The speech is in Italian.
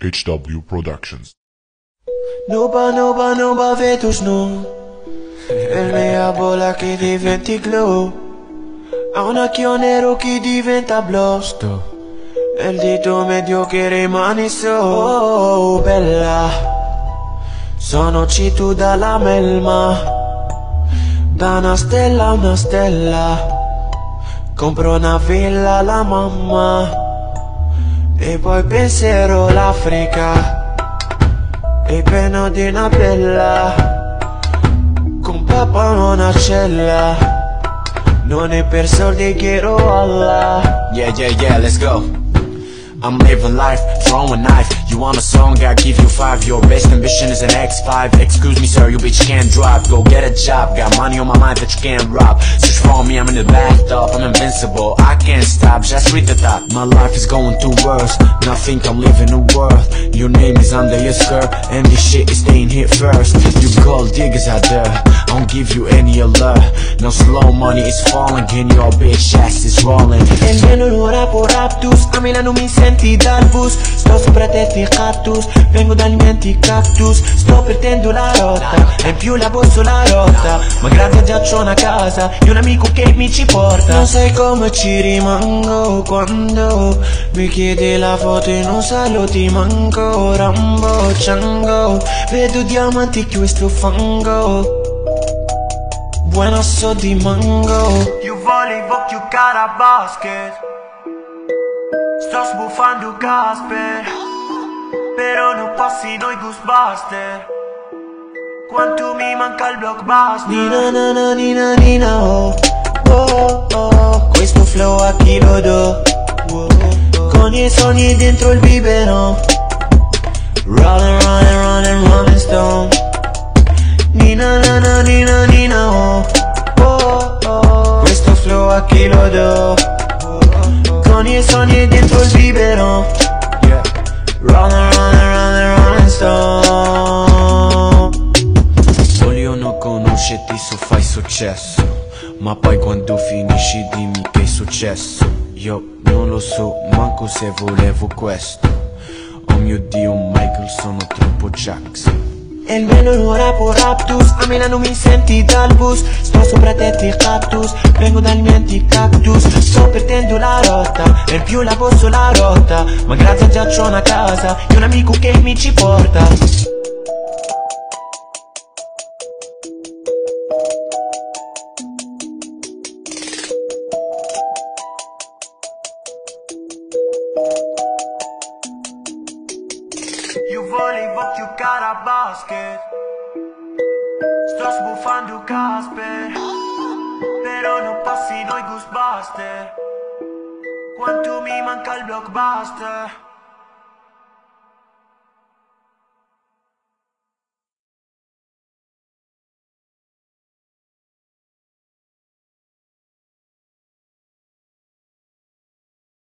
HW Productions. Nuba, nuba, nuba, vetus nu Il-mija bola chi diventi glu A un occhio nero chi diventa blosto. Il dito medio che rimani su Oh, bella. Sono citu dalla melma. Da una stella a una stella. Compro una villa alla mamma E poi penserò l'Africa e pena di una bella. Con papà una cella Non è per soldi quiero Allah Yeah, yeah, yeah, let's go. I'm living life, throwing knife. You want a song, I give you five. Your best ambition is an X5. Excuse me, sir, you bitch can't drive. Go get a job, got money on my mind that you can't rob. Search for me, I'm in the bathtub, I'm invincible. I can't stop, just read the top. My life is going too worse. Nothing, I'm living a world. Your name is under your skirt, and this shit is staying here first. You gold diggers out there, I don't give you any alert. No slow money is falling, and your bitch ass is rolling. E viene un'ora por raptus A Milano mi senti dal bus. Sto sopra tetti cactus Vengo dal niente cactus. Sto perdendo la rotta E in più la borso la rotta. Ma grazie a già c'ho una casa E un amico che mi ci porta. Non sai come ci rimango Quando mi chiedi la foto in un salo ti manco Rambo, Django Vedo diamanti questo fango. Buona so di mango. Io volevo giocare a basket Sto sbuffando Casper Però non passi noi Ghostbuster. Quanto mi manca il blockbuster? Nina na na nina nina oh Oh oh. Questo flow a chi lo do? Con i sogni dentro il biberon Rollin', rollin', rollin', rollin' stone. Nina na na nina nina oh Oh oh. Questo flow a chi lo do Con i sogni dentro il biberon Yeah. Rollin', rollin', rollin', rollin' stone Voglio non conoscerti so fai successo. Ma poi quando finisci dimmi che è successo. Io non lo so manco se volevo questo. Oh mio dio Michael sono troppo Jackson E il meno un'ora por raptus. A Milano mi senti dal bus. Sto sopra tetti cactus. Vengo dal niente cactus. Sto perdendo la rotta. In più la borso la rotta. Ma grazie a già c'ho una casa. E un amico che mi ci porta volevo giocare a basket. Sto sbuffando Casper Però non passi noi Ghostbuster. Quanto mi manca il blockbuster